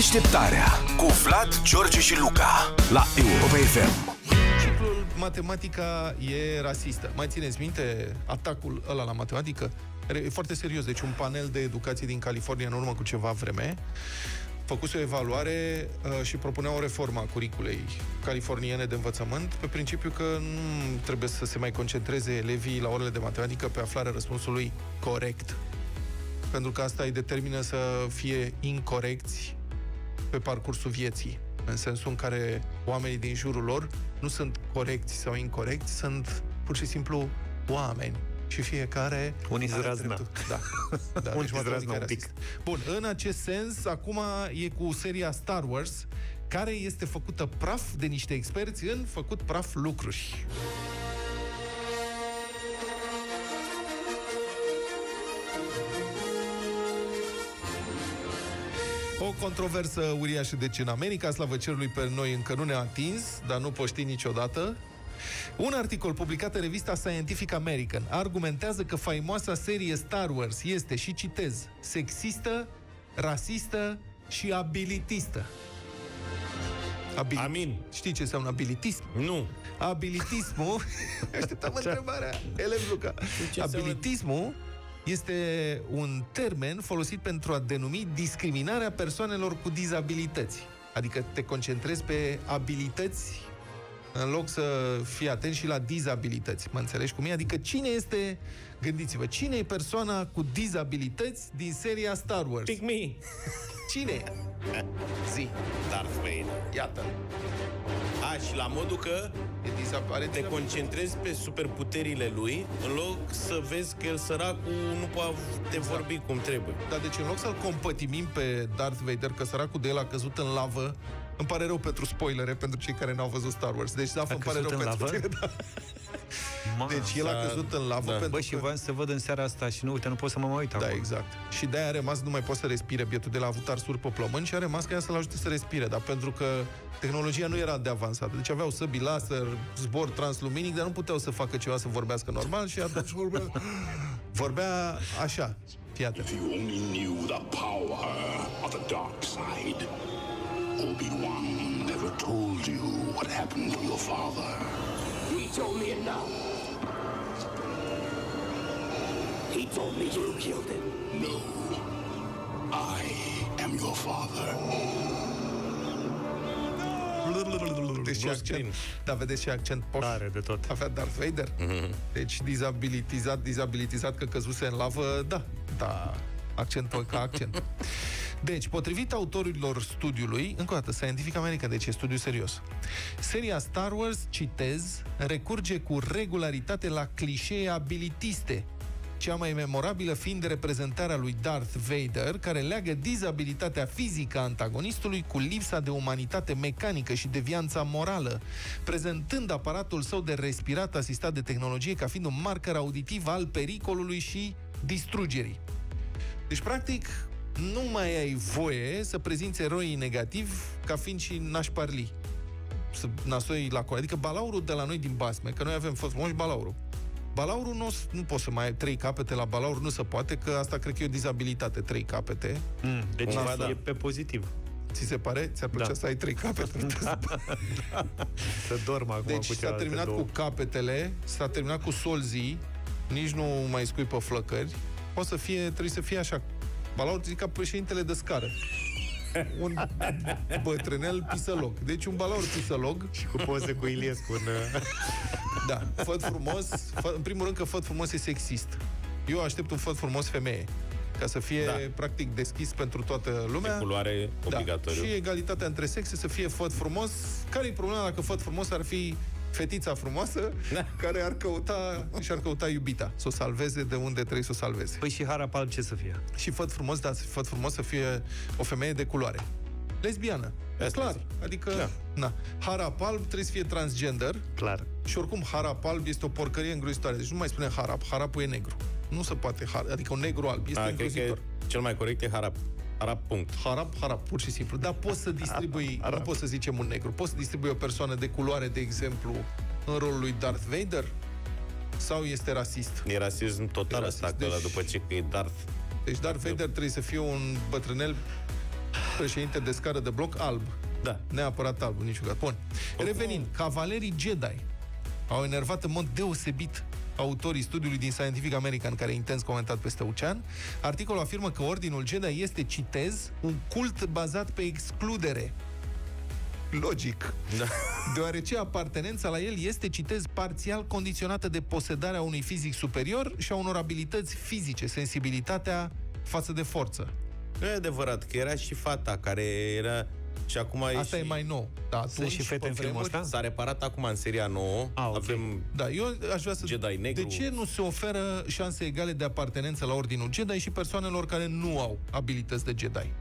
Deșteptarea cu Vlad, George și Luca la Europa FM. Ciclul matematica e rasistă. Mai țineți minte atacul ăla la matematică? E foarte serios. Deci un panel de educație din California în urmă cu ceva vreme făcuse o evaluare uh, și propunea o reformă a curiculei californiene de învățământ, pe principiu că nu trebuie să se mai concentreze elevii la orele de matematică pe aflarea răspunsului corect. Pentru că asta îi determină să fie incorrecți pe parcursul vieții. În sensul în care oamenii din jurul lor nu sunt corecți sau incorrecți, sunt pur și simplu oameni și fiecare Unii are zrazna. dreptul. Da. da Unii deci matematica zrazna un e pic. rasistă. Bun, în acest sens, acum e cu seria Star Wars, care este făcută praf de niște experți în făcut praf lucruri. O controversă uriașă deci în America, slavă cerului pe noi încă nu ne-a atins, dar nu poți ști niciodată. Un articol publicat în revista Scientific American argumentează că faimoasa serie Star Wars este, și citez, sexistă, rasistă și abilitistă. Abili- Amin. Știi ce înseamnă abilitism? Nu. Abilitismul... Așteptam întrebarea. Elev Luca. Ce înseamnă? Abilitismul este un termen folosit pentru a denumi discriminarea persoanelor cu dizabilități. Adică te concentrezi pe abilități în loc să fii atent și la dizabilități. Mă înțelegi cum e? Adică cine este, gândiți-vă, cine e persoana cu dizabilități din seria Star Wars? Pick me. Cine e? Zi, Darth Vader. iată. A, și la modul că E dizab- are te dizabilități. concentrezi pe superputerile lui, în loc să vezi că el săracul nu poate te vorbi cum trebuie. Dar deci în loc să-l compătimim pe Darth Vader, că săracul de el a căzut în lavă, îmi pare rău pentru spoilere, pentru cei care n-au văzut Star Wars. Deci, da, îmi pare căzut rău în pentru lavă? tine, da. Ma. Deci el a S-a- căzut în lavă da. pentru Bă, și că... voiam să văd în seara asta și nu, uite, nu pot să mă mai uit Da, acum. exact. Și de-aia a rămas, nu mai poate să respire bietul de la a avut arsuri pe plămâni și a rămas ca ea să-l ajute să respire. Dar pentru că tehnologia nu era de avansată. Deci aveau săbi laser, zbor transluminic, dar nu puteau să facă ceva să vorbească normal și atunci vorbea, vorbea așa. Fii atent. If you only knew the power of the dark side. Obi-Wan never told you what happened to your father. He told me enough. He told me you killed him. No. I am your father. Deci și accent, da, vedeți și accent poș. Tare de tot. Avea Darth Vader. Deci dizabilitizat, dizabilitizat că căzuse în lavă, da, da, accent ca accent. Deci, potrivit autorilor studiului, încă o dată, Scientific American, deci e studiu serios, seria Star Wars, citez, recurge cu regularitate la clișee abilitiste, cea mai memorabilă fiind reprezentarea lui Darth Vader, care leagă dizabilitatea fizică a antagonistului cu lipsa de umanitate mecanică și devianța morală, prezentând aparatul său de respirat asistat de tehnologie ca fiind un marker auditiv al pericolului și distrugerii. Deci, practic, nu mai ai voie să prezinți eroii negativi ca fiind și nașparli. Să nasoi la col. Adică balaurul de la noi din basme, că noi avem fost moși balaurul. Balaurul nu, nu poți să mai ai trei capete la balaur, nu se poate, că asta cred că e o dizabilitate, trei capete. Mm, deci Cumva, e, da. e pe pozitiv. Ți se pare? Ți-ar plăcea Da. să ai trei capete? Să dorm acum Deci cu s-a celelalte terminat două. cu capetele, s-a terminat cu solzii, nici nu mai scui pe flăcări. Poate să fie, trebuie să fie așa. Balaur zic ca președintele de scară. Un bătrânel pisălog. Deci un balaur pisălog, Cu poze cu Iliescu în... da, făt frumos, fă, în primul rând că făt frumos e sexist. Eu aștept un făt frumos femeie, ca să fie Da. practic deschis pentru toată lumea. Culoare obligatoriu. Da. Și egalitatea între sexe să fie făt frumos. Care e problema dacă făt frumos ar fi fetița frumoasă Da. care ar căuta, și ar căuta iubita, să o salveze de unde trebuie să o salveze. Păi și harap alb ce să fie? Și făt frumos, da, făt frumos să fie o femeie de culoare. Lesbiană. Asta Clar. zic. Adică, Da. na. Harap alb trebuie să fie transgender Clar. și oricum harap alb este o porcărie îngrozitoare. Deci nu mai spune harap, harapul e negru. Nu se poate, har, adică un negru alb. Este A, cred că îngrozitor. cel mai corect e harap. Harap, punct. Harap, harap, pur și simplu. Dar poți să distribui, nu poți să zicem un negru, poți să distribui o persoană de culoare, de exemplu, în rolul lui Darth Vader? Sau este rasist? E rasism total E ăsta, rasist, că deci- ăla după ce că e Darth. Deci Darth Vader trebuie să fie un bătrânel președinte de scară de bloc alb. Da. Neapărat alb, niciun caz. Bun. Revenind, cavalerii Jedi au enervat în mod deosebit autorii studiului din Scientific American, care e intens comentat peste ocean. Articolul afirmă că Ordinul Jedi este, citez, un cult bazat pe excludere. Logic. Da. Deoarece apartenența la el este, citez, parțial condiționată de posedarea unui fizic superior și a unor abilități fizice, sensibilitatea față de forță. Nu e adevărat, că era și fata care era... Și acum Asta și... e mai nou. Da, Sunt atunci, și fete pe în filmul vremuri, ăsta? S-a reparat acum în seria nouă. Ah, ok. Avem Da, eu aș vrea să... Jedi negru. De ce nu se oferă șanse egale de apartenență la Ordinul Jedi și persoanelor care nu au abilități de Jedi?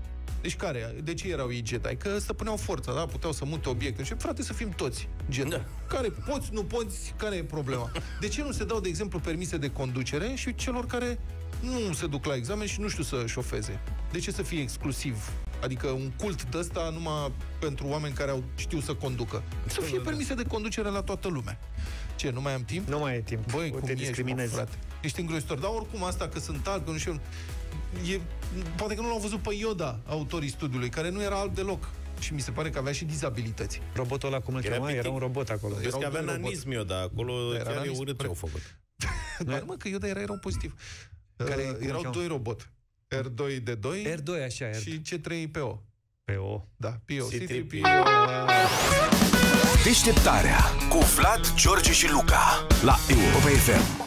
Deci care? De ce erau ei Jedi? Că stăpâneau forța, da? Puteau să mute obiecte. Și frate, să fim toți Jedi. Da. Care poți, nu poți, care e problema? De ce nu se dau, de exemplu, permise de conducere și celor care nu se duc la examen și nu știu să șofeze? De ce să fie exclusiv? Adică un cult de ăsta numai pentru oameni care au știu să conducă. Să fie permise de conducere la toată lumea. Ce, nu mai am timp? Nu mai e timp. Băi, O cum te ești, mă, discriminezi. frate? Ești îngrozitor. Dar oricum asta că sunt alb, că nu știu... E, poate că nu l-au văzut pe Yoda, autorii studiului, care nu era alb deloc. Și mi se pare că avea și dizabilități. Robotul ăla cum îl Era chema? Era pitic. un robot acolo. Vezi Erau că avea doi roboți. nanism eu, dar acolo Da, era chiar e nanism, urât ce au corect. făcut. Dar mă, că Yoda era erou pozitiv. Care- Care, cum îl erau cheamă? doi robot. R2D2 R2, așa, R2. și C3PO. Pe o. Da, PO. C3PO. C3PO. Deșteptarea cu Vlad, George și Luca la Europa FM.